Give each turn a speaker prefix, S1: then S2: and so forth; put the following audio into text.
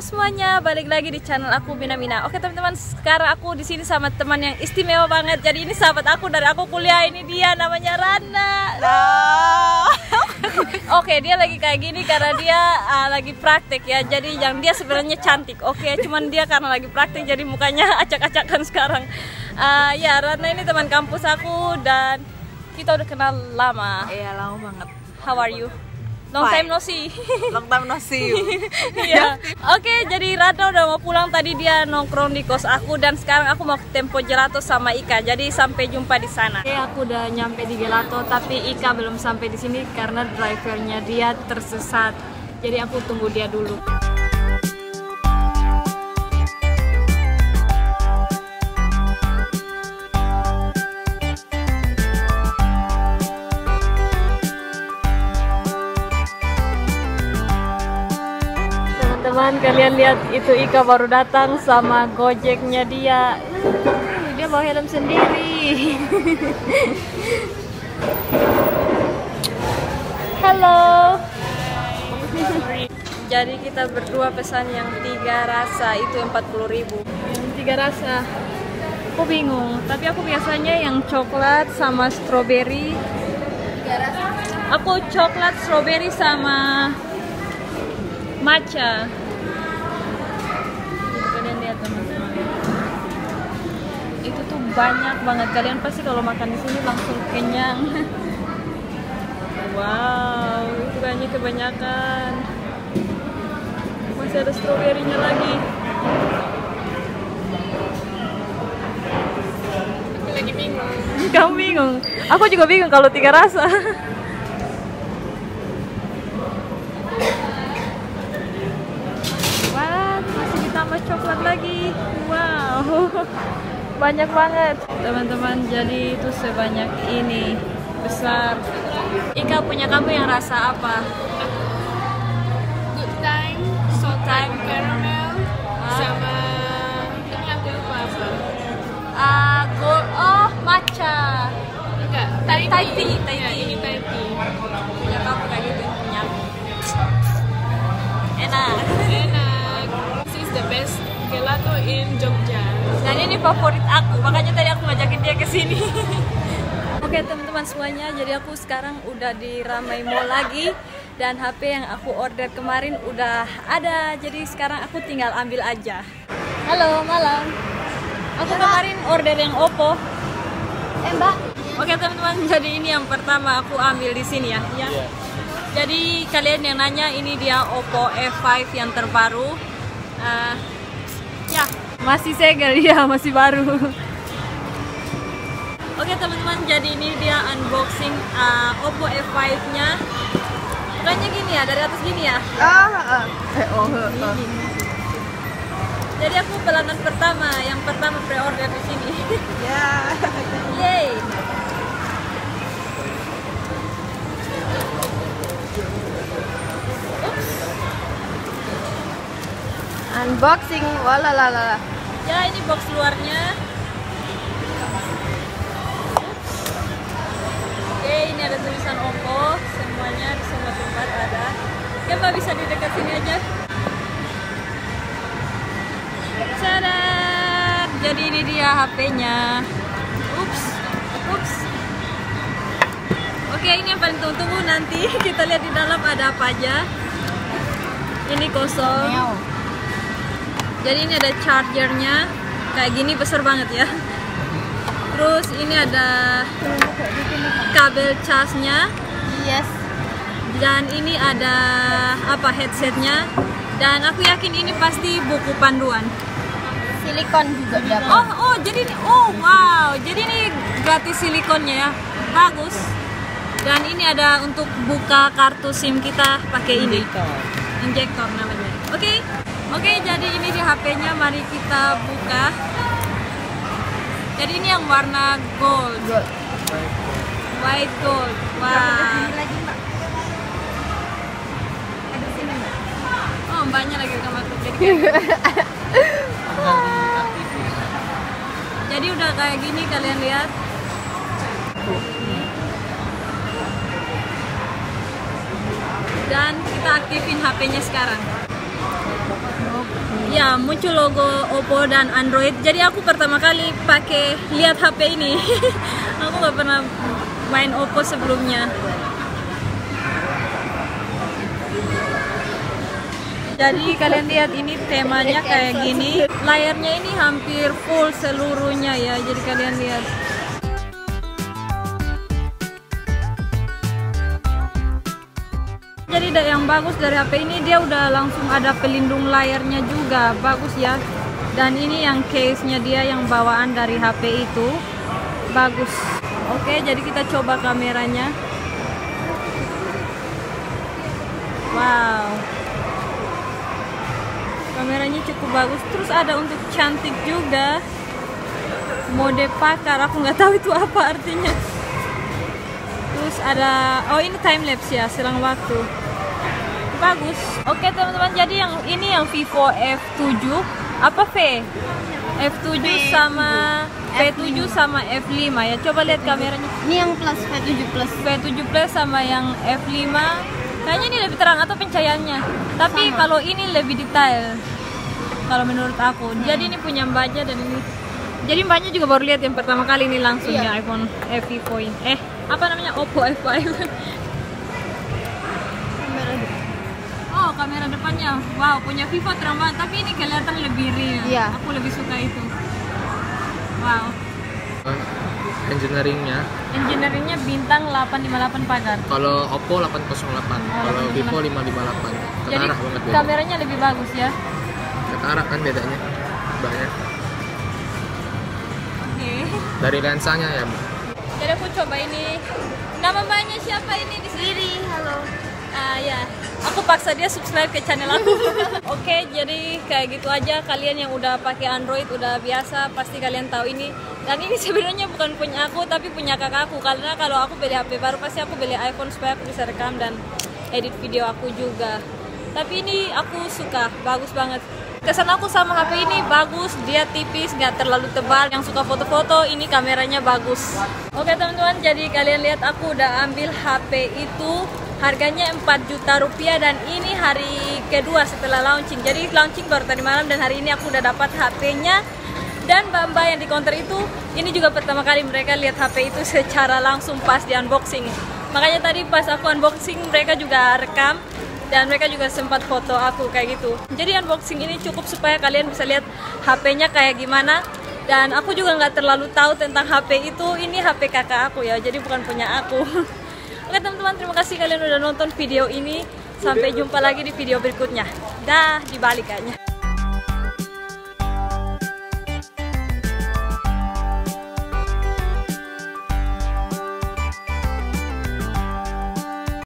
S1: semuanya, balik lagi di channel aku Mina Mina. Oke teman-teman, sekarang aku di sini sama teman yang istimewa banget. Jadi ini sahabat aku dari aku kuliah. Ini dia namanya Rana. Oke, dia lagi kayak gini karena dia uh, lagi praktek ya. Jadi yang dia sebenarnya cantik. Oke, cuman dia karena lagi praktek jadi mukanya acak-acakan sekarang. Uh, ya, Rana ini teman kampus aku dan kita udah kenal lama.
S2: Iya lama banget.
S1: How are you? Long
S2: Fine.
S1: time no see.
S2: Long time no see.
S1: Iya. Oke, jadi Rata udah mau pulang tadi dia nongkrong di kos aku dan sekarang aku mau ke Tempo Gelato sama Ika. Jadi sampai jumpa di sana. Oke, aku udah nyampe di Gelato tapi Ika belum sampai di sini karena drivernya dia tersesat. Jadi aku tunggu dia dulu. Teman-teman kalian lihat itu Ika baru datang sama Gojeknya dia. Dia bawa helm sendiri. Halo. Jadi kita berdua pesan yang tiga rasa itu 40.000 ribu. Tiga rasa. Aku bingung, tapi aku biasanya yang coklat sama strawberry. Aku coklat, strawberry sama matcha. Teman-teman. Itu tuh banyak banget. Kalian pasti kalau makan di sini langsung kenyang. Wow, itu banyak kebanyakan. Masih ada stroberinya lagi.
S2: Aku lagi bingung.
S1: Kamu bingung? Aku juga bingung kalau tiga rasa. Wah, masih coklat lagi. Wow, banyak banget. Teman-teman, jadi itu sebanyak ini besar. Ika punya kamu yang rasa apa?
S2: Good time, so time caramel, sama ini aku lupa apa.
S1: Ah, gold. Oh, matcha.
S2: Enggak,
S1: Thai
S2: Thai
S1: tea,
S2: tea.
S1: Thai
S2: Ya, ini Thai tea.
S1: Punya kamu kayak gitu yang punya aku. Enak.
S2: Enak. This is the best gelato in Jogja.
S1: Dan ini favorit aku, makanya tadi aku ngajakin dia ke sini. Oke teman-teman semuanya, jadi aku sekarang udah di Ramai Mall lagi dan HP yang aku order kemarin udah ada. Jadi sekarang aku tinggal ambil aja. Halo, malam. Aku kemarin order yang Oppo.
S3: Eh mbak,
S1: Oke teman-teman, jadi ini yang pertama aku ambil di sini ya. ya. Jadi kalian yang nanya ini dia Oppo F5 yang terbaru. Eh, ya, masih segel ya, masih baru. Oke teman-teman, jadi ini dia unboxing eh, Oppo F5-nya. Bukannya gini ya, dari atas gini ya.
S2: Ah, eh, oh,
S1: Gini. Jadi aku pelanggan pertama, yang pertama pre-order di sini.
S2: Ya.
S1: Yeay.
S3: Unboxing, walalala.
S1: Ya ini box luarnya. Oke ini ada tulisan Oppo, semuanya di semua tempat ada. Oke mbak bisa di dekat sini aja. Sadar. Jadi ini dia HP-nya. Ups, ups. Oke ini yang paling tunggu-tunggu nanti kita lihat di dalam ada apa aja. Ini kosong. Jadi ini ada chargernya kayak gini besar banget ya. Terus ini ada kabel casnya
S3: Yes.
S1: dan ini ada apa headsetnya dan aku yakin ini pasti buku panduan.
S3: Silikon juga dapat.
S1: Oh oh jadi ini oh wow jadi ini gratis silikonnya ya bagus dan ini ada untuk buka kartu SIM kita pakai ini injektor namanya. Oke, oke. jadi ini di HP-nya. Mari kita buka. Jadi ini yang warna gold,
S3: Gold.
S1: white gold. Wah.
S3: lagi mbak. Ada sini mbak.
S1: Oh, banyak lagi kamar jadi kayak- Jadi udah kayak gini kalian lihat. Dan kita aktifin HP-nya sekarang. Ya muncul logo Oppo dan Android. Jadi aku pertama kali pakai lihat HP ini. aku nggak pernah main Oppo sebelumnya. Jadi kalian lihat ini temanya kayak gini. Layarnya ini hampir full seluruhnya ya. Jadi kalian lihat. Jadi yang bagus dari HP ini dia udah langsung ada pelindung layarnya juga, bagus ya. Dan ini yang case-nya dia yang bawaan dari HP itu bagus. Oke, jadi kita coba kameranya. Wow. Kameranya cukup bagus. Terus ada untuk cantik juga. Mode pakar, aku nggak tahu itu apa artinya. Terus ada oh ini time lapse ya, selang waktu. Bagus. Oke teman-teman, jadi yang ini yang Vivo F7 apa V? F7 sama V7 sama F5 ya. Coba lihat kameranya.
S3: Ini yang plus V7 plus.
S1: V7 Plus sama yang F5 kayaknya ini lebih terang atau pencahayaannya. Tapi
S3: Sama.
S1: kalau ini lebih detail. Kalau menurut aku. Jadi ini punya mbaknya dan ini jadi mbaknya juga baru lihat yang pertama kali ini langsung
S3: Iya.
S1: ya iPhone F Vivo ini. Eh, apa namanya? Oppo F5. kamera depannya. Wow, punya Vivo terang banget, tapi ini kelihatan lebih real.
S3: Iya.
S1: Aku lebih suka itu. Wow.
S4: engineeringnya
S1: Engineeringnya bintang 858 pagar.
S4: kalau Oppo 808 kalau Vivo 558
S1: Jadi
S4: ketarah banget beda
S1: kameranya lebih bagus ya.
S4: ketarah kan bedanya banyak
S1: Oke.
S4: dari lensanya ya Bu.
S1: Jadi aku coba ini. Nama mbaknya siapa ini di sini?
S3: halo.
S1: Ah ya, aku paksa dia subscribe ke channel aku. Oke, jadi kayak gitu aja. Kalian yang udah pakai Android udah biasa, pasti kalian tahu ini. Dan ini sebenarnya bukan punya aku, tapi punya kakakku. Karena kalau aku beli HP baru, pasti aku beli iPhone supaya aku bisa rekam dan edit video aku juga. Tapi ini aku suka, bagus banget. Kesan aku sama HP ini bagus, dia tipis, nggak terlalu tebal. Yang suka foto-foto, ini kameranya bagus. Oke teman-teman, jadi kalian lihat aku udah ambil HP itu harganya 4 juta rupiah dan ini hari kedua setelah launching. Jadi launching baru tadi malam dan hari ini aku udah dapat HP-nya. Dan mbak-mbak yang di counter itu, ini juga pertama kali mereka lihat HP itu secara langsung pas di unboxing. Makanya tadi pas aku unboxing mereka juga rekam dan mereka juga sempat foto aku kayak gitu. Jadi unboxing ini cukup supaya kalian bisa lihat HP-nya kayak gimana. Dan aku juga nggak terlalu tahu tentang HP itu. Ini HP kakak aku ya, jadi bukan punya aku. Oke teman-teman, terima kasih kalian udah nonton video ini. Sampai jumpa lagi di video berikutnya. Dah, dibalik kayaknya.